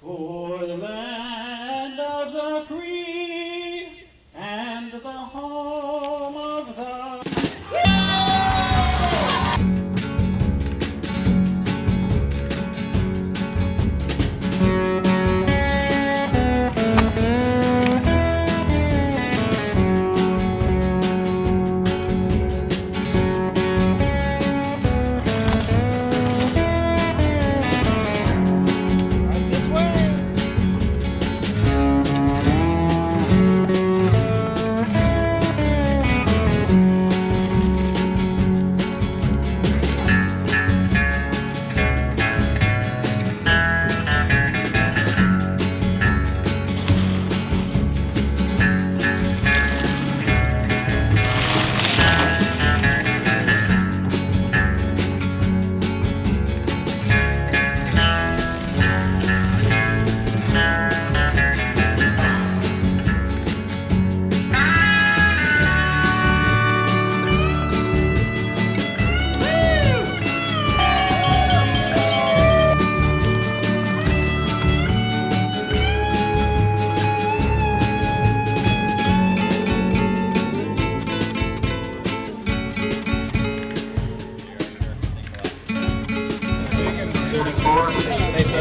For 44.